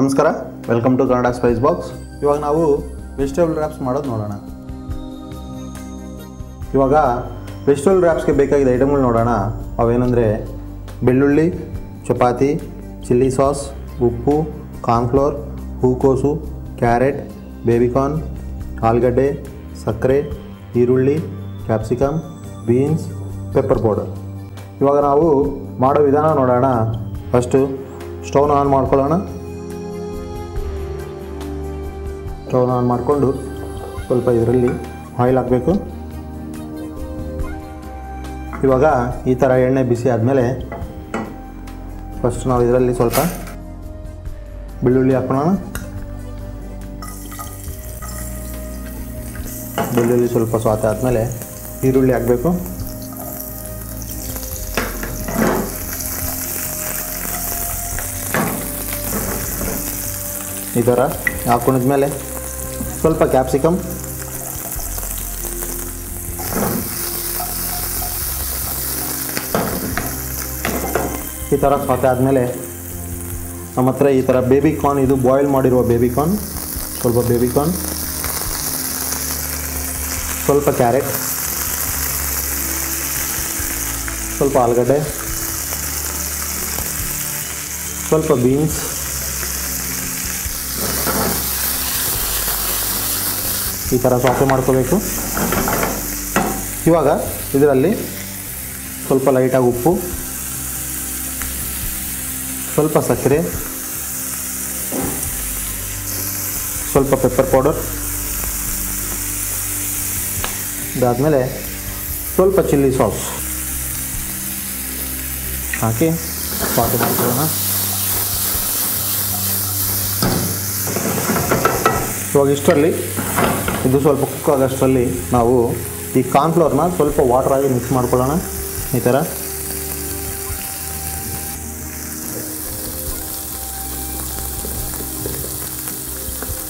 ನಮಸ್ಕಾರ welcome to Kannada Spice Box ಇವಾಗ ನಾವು ವೆಜಿಟೇಬಲ್ ರ್ಯಾಪ್ಸ್ ಮಾಡೋದು ನೋಡೋಣ. ಇವಾಗ ವೆಜಿಟೇಬಲ್ ರ್ಯಾಪ್ಸ್ಗೆ ಬೇಕಾಗಿದ್ದ ಐಟಮ್ಗಳು ನೋಡೋಣ. ಅವೇನೆಂದರೆ ಬೆಳ್ಳುಳ್ಳಿ, ಚಪಾತಿ ಚಿಲ್ಲಿ ಸಾಸ್ ಉಪ್ಪು ಕಾರ್ನ್ಫ್ಲೋರ್ ಹೂಕೋಸು ಕ್ಯಾರೆಟ್ ಬೇಬಿಕಾರ್ನ್ ಆಲೂಗಡ್ಡೆ, ಸಕ್ಕರೆ, ಈರುಳ್ಳಿ ಕ್ಯಾಪ್ಸಿಕಮ್ ಬೀನ್ಸ್ ಪೆಪ್ಪರ್ ಪೌಡರ್ ಇವಾಗ ನಾವು ಮಾಡೋ ವಿಧಾನ ನೋಡೋಣ. ಫಸ್ಟು ಸ್ಟವ್ನ ಆನ್ ಮಾಡ್ಕೊಳ್ಳೋಣ. ಸ್ಟವ್ನ ಆನ್ ಮಾಡಿಕೊಂಡು ಸ್ವಲ್ಪ ಇದರಲ್ಲಿ ಆಯಿಲ್ ಹಾಕಬೇಕು. ಇವಾಗ ಈ ಥರ ಎಣ್ಣೆ ಬಿಸಿ ಆದಮೇಲೆ ಫಸ್ಟ್ ನಾವು ಇದರಲ್ಲಿ ಸ್ವಲ್ಪ ಬೆಳ್ಳುಳ್ಳಿ ಹಾಕೋಣ. ಬೆಳ್ಳುಳ್ಳಿ ಸ್ವಲ್ಪ ಸ್ವಾತ ಆದಮೇಲೆ ಈರುಳ್ಳಿ ಹಾಕಬೇಕು. ಈ ಥರ ಹಾಕೊಂಡಿದ್ಮೇಲೆ ಸ್ವಲ್ಪ ಕ್ಯಾಪ್ಸಿಕಮ್ ಈ ಥರ ಸೌತೆ ಆದಮೇಲೆ ನಮ್ಮ ಹತ್ರ ಈ ಥರ ಬೇಬಿ ಕಾರ್ನ್ ಇದು ಬಾಯ್ಲ್ ಮಾಡಿರುವ ಬೇಬಿ ಕಾರ್ನ್ ಸ್ವಲ್ಪ ಬೇಬಿ ಕಾರ್ನ್ ಸ್ವಲ್ಪ ಕ್ಯಾರೆಟ್ ಸ್ವಲ್ಪ ಆಲೂಗಡ್ಡೆ. ಸ್ವಲ್ಪ ಬೀನ್ಸ್ ಈ ಥರ ಸಾಫೆ ಮಾಡ್ಕೋಬೇಕು. ಇವಾಗ ಇದರಲ್ಲಿ ಸ್ವಲ್ಪ ಲೈಟಾಗಿ ಉಪ್ಪು, ಸ್ವಲ್ಪ ಸಕ್ಕರೆ, ಸ್ವಲ್ಪ ಪೆಪ್ಪರ್ ಪೌಡರ್ ಇದಾದಮೇಲೆ ಸ್ವಲ್ಪ ಚಿಲ್ಲಿ ಸಾಸ್ ಹಾಕಿ ಸಾಫೆ ಮಾಡ್ಕೊಳ್ಳೋಣ. ಇವಾಗ ಇಷ್ಟರಲ್ಲಿ ಇದು ಸ್ವಲ್ಪ ಕುಕ್ ಆಗೋಷ್ಟರಲ್ಲಿ ನಾವು ಈ ಕಾರ್ನ್ಫ್ಲೋರ್ನ ಸ್ವಲ್ಪ ವಾಟರ್ ಆಗಿ ಮಿಕ್ಸ್ ಮಾಡ್ಕೊಳ್ಳೋಣ. ಈ ಥರ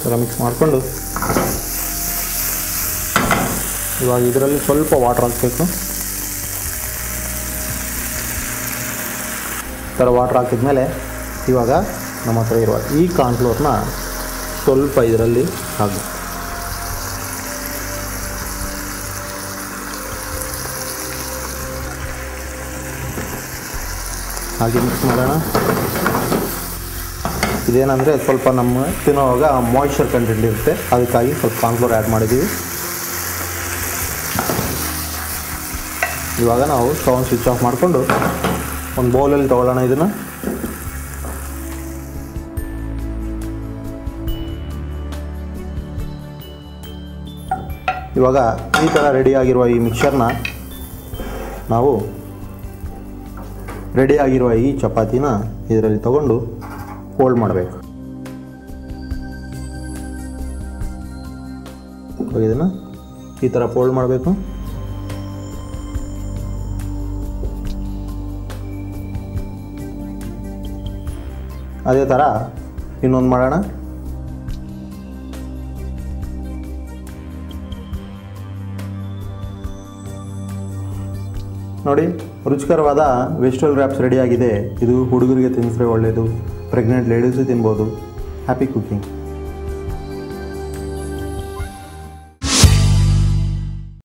ಥರ ಮಿಕ್ಸ್ ಮಾಡಿಕೊಂಡು ಇವಾಗ ಇದರಲ್ಲಿ ಸ್ವಲ್ಪ ವಾಟರ್ ಹಾಕಬೇಕು. ಥರ ವಾಟರ್ ಹಾಕಿದ್ಮೇಲೆ ಇವಾಗ ನಮ್ಮ ಹತ್ರ ಇರುವ ಈ ಕಾರ್ನ್ಫ್ಲೋರ್ನ ಸ್ವಲ್ಪ ಇದರಲ್ಲಿ ಹಾಕಬೇಕು. ಹಾಗೆ ಮಿಕ್ಸ್ ಮಾಡೋಣ. ಇದೇನಂದರೆ ಸ್ವಲ್ಪ ನಮ್ಮ ತಿನ್ನೋವಾಗ ಮಾಯ್ಶ್ಚರ್ ಕಂಟೆಂಟ್ ಇರುತ್ತೆ. ಅದಕ್ಕಾಗಿ ಸ್ವಲ್ಪ ಕಾನ್ಫ್ಲೋರ್ ಆ್ಯಡ್ ಮಾಡಿದ್ದೀವಿ. ಇವಾಗ ನಾವು ಸ್ಟೌನ್ ಸ್ವಿಚ್ ಆಫ್ ಮಾಡಿಕೊಂಡು ಒಂದು ಬೌಲಲ್ಲಿ ತೊಗೊಳ್ಳೋಣ ಇದನ್ನು. ಇವಾಗ ಈ ಥರ ರೆಡಿಯಾಗಿರುವ ಈ ಮಿಕ್ಸರ್ನ ನಾವು ರೆಡಿಯಾಗಿರುವ ಈ ಚಪಾತಿನ ಇದರಲ್ಲಿ ತಗೊಂಡು ಫೋಲ್ಡ್ ಮಾಡಬೇಕು. ಇದನ್ನು ಈ ಥರ ಫೋಲ್ಡ್ ಮಾಡಬೇಕು. ಅದೇ ಥರ ಇನ್ನೊಂದು ಮಾಡೋಣ. ನೋಡಿ ರುಚಿಕರವಾದ ವೆಜಿಟೇಬಲ್ ರ್ಯಾಪ್ಸ್ ರೆಡಿಯಾಗಿದೆ ಇದು ಹುಡುಗರಿಗೆ ತಿನ್ನಿಸ್ರೆ ಒಳ್ಳೆಯದು ಪ್ರೆಗ್ನೆಂಟ್ ಲೇಡೀಸು ತಿನ್ಬೋದು. Happy cooking